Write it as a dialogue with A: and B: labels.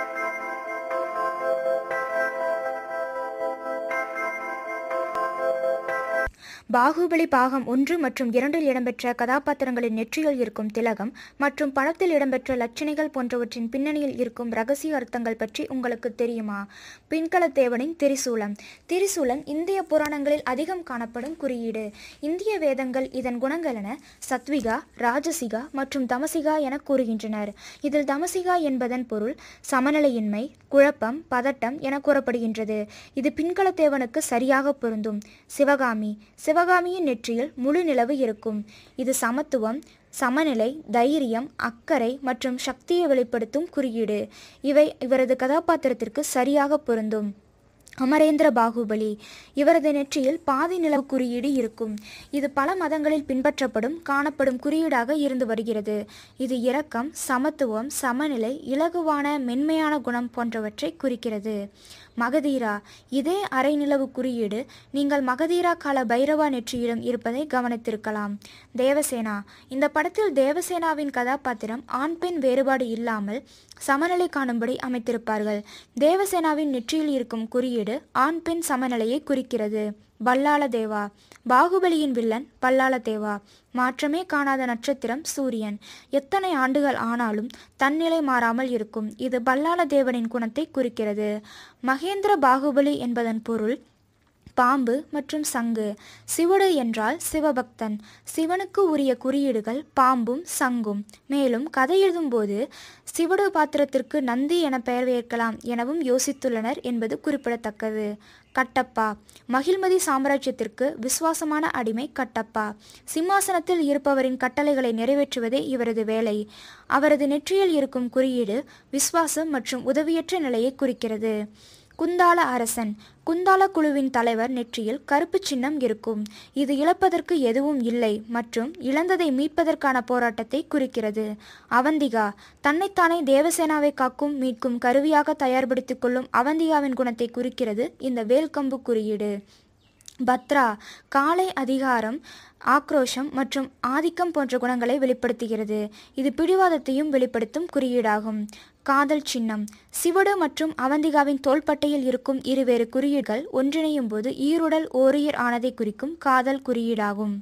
A: you Baahubali பாகம் ஒன்று மற்றும் இரண்டில் இடம்பெற்ற கதாபாத்திரங்களின் நெற்றியில் இருக்கும் திலகம் மற்றும் படத்தில் இடம்பெற்ற லட்சணைகள் போன்றவற்றின் பின்னணியில் இருக்கும் ரகசிய அர்த்தங்கள் பற்றி உங்களுக்கு தெரியுமா? பின்கலத்தேவனின் திரிசூலம். திரிசூலம் இந்திய புராணங்களில் அதிகம் காணப்படும் குறியீடு. இந்திய வேதங்கள் இதன் குணங்கள் என சத்விகா ராஜசிகா மற்றும் தமசிகா என கூறுகின்றனர். இதில் தமசிகா என்பதன் பொருள் சமநிலையின்மை குழப்பம் பதட்டம் என கூறப்படுகின்றது. இது பின்கலத்தேவனுக்கு சரியாக பொருந்தும். சிவகாமி. சிவகாமியின் நெற்றியில் முழு நிலவு இருக்கும். இது சமத்துவம் சமநிலை தைரியம் அக்கறை மற்றும் சக்தியை வெளிப்படுத்தும் குறியீடு. இவை இவரது கதாபாத்திரத்திற்கு சரியாக பொருந்தும். அமரேந்திர பாகுபலி. இவரது நெற்றியில் பாதி நிலவு குறியீடு இருக்கும். இது பல மதங்களில் பின்பற்றப்படும் காணப்படும் குறியீடாக இருந்து வருகிறது. இது இரக்கம் சமத்துவம் சமநிலை இலகுவான மென்மையான குணம் போன்றவற்றை குறிக்கிறது. மகதீரா இதே அரைநிலவு குறியீடு நீங்கள் மகதீரா கால பைரவா நெற்றியிலும் இருப்பதை கவனித்திருக்கலாம். தேவசேனா இந்த படத்தில் தேவசேனாவின் கதாபாத்திரம் ஆண் பெண் வேறுபாடு இல்லாமல் சமநிலை காணும்படி அமைத்திருப்பார்கள். தேவசேனாவின் நெற்றியில் இருக்கும் குறியீடு ஆண் பெண் சமநிலையை குறிக்கிறது. பல்லாள தேவா. பாகுபலியின் வில்லன் பல்லாள தேவா. மாற்றமே காணாத நட்சத்திரம் சூரியன். எத்தனை ஆண்டுகள் ஆனாலும் தன்னிலை மாறாமல் இருக்கும். இது பல்லாள தேவனின் குணத்தை குறிக்கிறது. மகேந்திர பாகுபலி என்பதன் பொருள் பாம்பு மற்றும் சங்கு. சிவடு என்றால் சிவபக்தன். சிவனுக்கு உரிய குறியீடுகள் பாம்பும் சங்கும். மேலும் கதை எழுதும்போது சிவடு பாத்திரத்திற்கு நந்தி என பெயர் வைக்கலாம் எனவும் யோசித்துள்ளனர் என்பது குறிப்பிடத்தக்கது. கட்டப்பா. மகிழ்மதி சாம்ராஜ்யத்திற்கு விசுவாசமான அடிமை கட்டப்பா. சிம்மாசனத்தில் இருப்பவரின் கட்டளைகளை நிறைவேற்றுவதே இவரது வேலை. அவரது நெற்றியில் இருக்கும் குறியீடு விசுவாசம் மற்றும் உதவியற்ற நிலையை குறிக்கிறது. குந்தால அரசன். குந்தால குழுவின் தலைவர் நெற்றியில் கருப்பு சின்னம் இருக்கும். இது இழப்பதற்கு எதுவும் இல்லை மற்றும் இழந்ததை மீட்பதற்கான போராட்டத்தை குறிக்கிறது. அவந்திகா தன்னைத்தானே தேவசேனாவை காக்கும் மீட்கும் கருவியாக தயார்படுத்திக் கொள்ளும் அவந்திகாவின் குணத்தை குறிக்கிறது இந்த வேல்கம்பு குறியீடு. பத்ரா காலை அதிகாரம் ஆக்ரோஷம் மற்றும் ஆதிக்கம் போன்ற குணங்களை வெளிப்படுத்துகிறது. இது பிடிவாதத்தையும் வெளிப்படுத்தும் குறியீடாகும். காதல் சின்னம். சிவடு மற்றும் அவந்திகாவின் தோள்பட்டையில் இருக்கும் இருவேறு குறியீடுகள் ஒன்றிணையும் போது ஈருடல் ஓரியர் ஆனதை குறிக்கும் காதல் குறியீடாகும்.